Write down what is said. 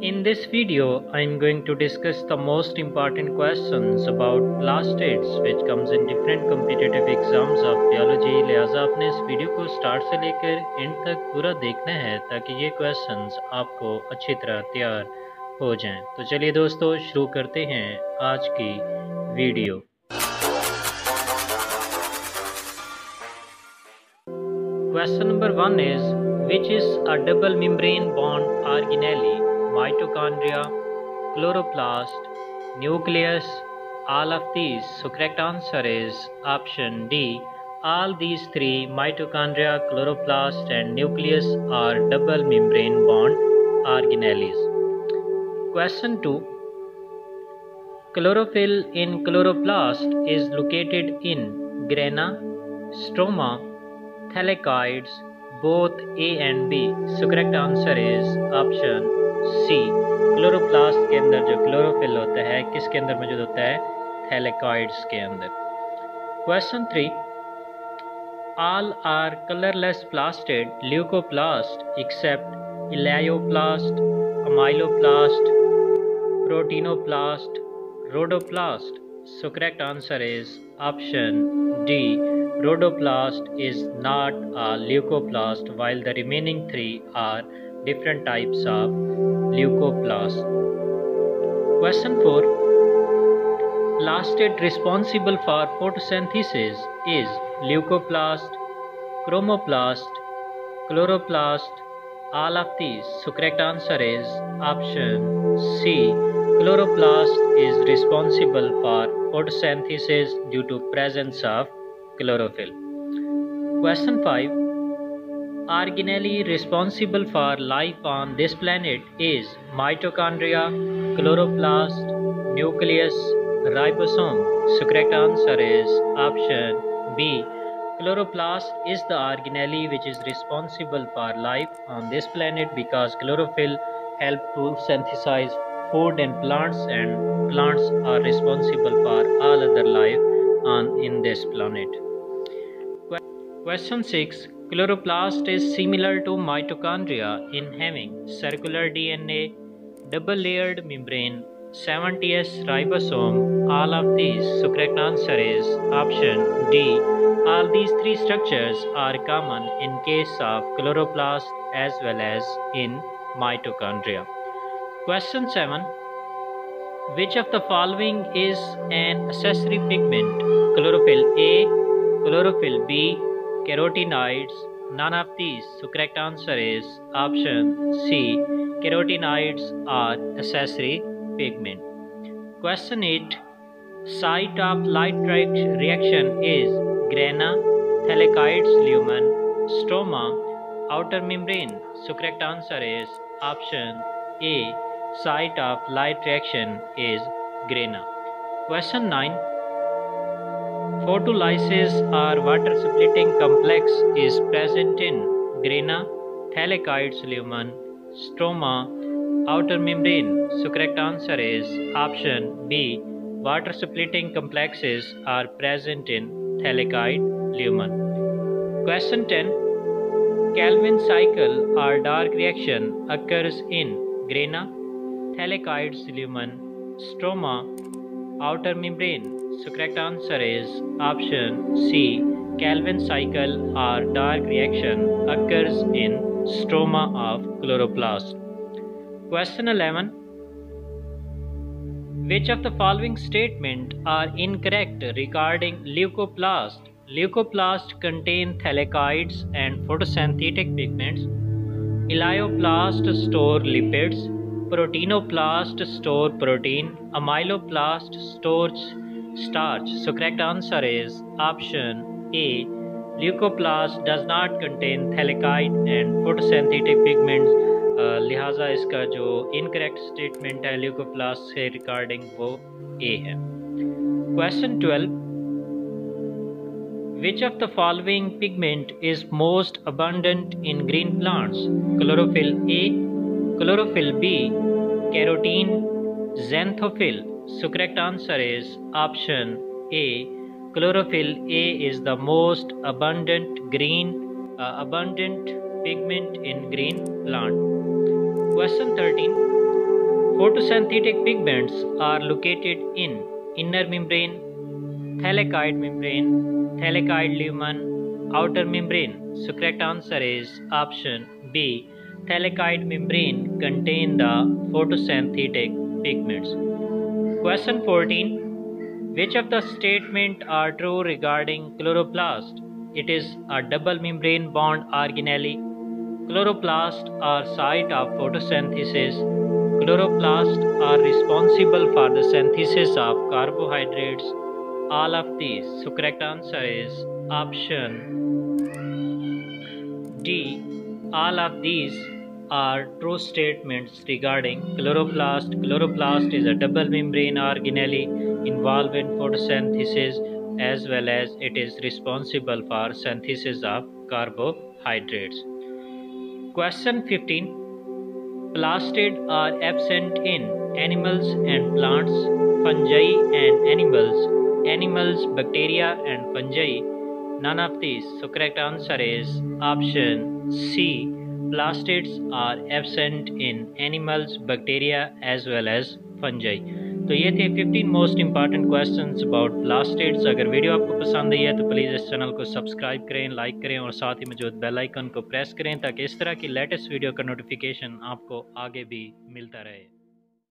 In this video, I am going to discuss the most important questions about plastids which comes in different competitive exams of biology. लिहाजा आपने इस video को start से लेकर and तक पूरा देखना है ताकि ये क्वेश्चंस आपको अच्छी तरह तैयार हो जाएँ। तो चलिए दोस्तों शुरू करते हैं आज की video Question number one is Which is a double membrane bond organelle? Mitochondria, chloroplast, nucleus, all of these. So correct answer is option D. All these three mitochondria, chloroplast and nucleus are double membrane bond organelles. Question 2. Chlorophyll in chloroplast is located in grana, stroma, thylakoids, both A and B. So correct answer is option C chloroplast के अंदर जो chlorophyll होता है, किसके अंदर मौजूद होता है? थैलेकॉइड्स के अंदर। Question three all are colourless plastid leucoplast except elaioplast amyloplast proteinoplast rhodoplast so correct answer is option D rhodoplast is not a leucoplast while the remaining three are different types of leucoplast. Question 4. Plastid responsible for photosynthesis is leucoplast, chromoplast, chloroplast, all of these. So correct answer is option C. Chloroplast is responsible for photosynthesis due to presence of chlorophyll. Question 5. Organelle responsible for life on this planet is mitochondria, chloroplast, nucleus, ribosome. So correct answer is option B. Chloroplast is the organelle which is responsible for life on this planet because chlorophyll help to synthesize food in plants and plants are responsible for all other life on in this planet. Question 6. Chloroplast is similar to mitochondria in having circular DNA, double layered membrane, 70s ribosome, all of these. So correct answer is option D. All these three structures are common in case of chloroplast as well as in mitochondria. Question 7. Which of the following is an accessory pigment? Chlorophyll A, chlorophyll B, carotenoids, none of these. So correct answer is option C. Carotenoids are accessory pigment. Question 8. Site of light reaction is grana, thylakoids lumen, stroma, outer membrane. So correct answer is option A. Site of light reaction is grana. Question 9. Photolysis or water splitting complex is present in grana, thylakoids lumen, stroma, outer membrane. So correct answer is option B. Water splitting complexes are present in thylakoid lumen. Question 10. Calvin cycle or dark reaction occurs in grana, thylakoids lumen, stroma, outer membrane. So correct answer is option C. Calvin cycle or dark reaction occurs in stroma of chloroplast. Question 11. Which of the following statement are incorrect regarding leucoplast? Leucoplast contain thylakoids and photosynthetic pigments. Elaioplast store lipids. Protenoplast store protein. Amyloplast stores starch. So correct answer is option A. Leucoplast does not contain thylakoid and photosynthetic pigments. Uh, लिहाजा इसका जो incorrect statement है leucoplast से regarding वो A है question 12 Which of the following pigment is most abundant in green plants? Chlorophyll A, chlorophyll B, carotene, xanthophyll. So correct answer is option A. Chlorophyll A is the most abundant green uh, abundant pigment in green plant. Question 13. Photosynthetic pigments are located in inner membrane, thylakoid membrane, thylakoid lumen, outer membrane. So correct answer is option B. Thylakoid membrane contain the photosynthetic pigments. Question 14. Which of the statement are true regarding chloroplast? It is a double membrane bond organelle. Chloroplasts are site of photosynthesis Chloroplasts are responsible for the synthesis of carbohydrates. All of these. So correct answer is option D. All of these are true statements regarding chloroplast. Chloroplast is a double membrane organelle involved in photosynthesis as well as it is responsible for synthesis of carbohydrates. Question 15 Plastid are absent in animals and plants, fungi and animals, animals, bacteria and fungi. None of these. So correct answer is option C. Plastids are absent in animals bacteria as well as fungi तो ये थे 15 most important question about plastids अगर video आपको पसंद आई है तो please इस channel को सब्सक्राइब करें लाइक करें और साथ ही मौजूद बेल आइकन को प्रेस करें, ताकि इस तरह की लेटेस्ट वीडियो का नोटिफिकेशन आपको आगे भी मिलता रहे।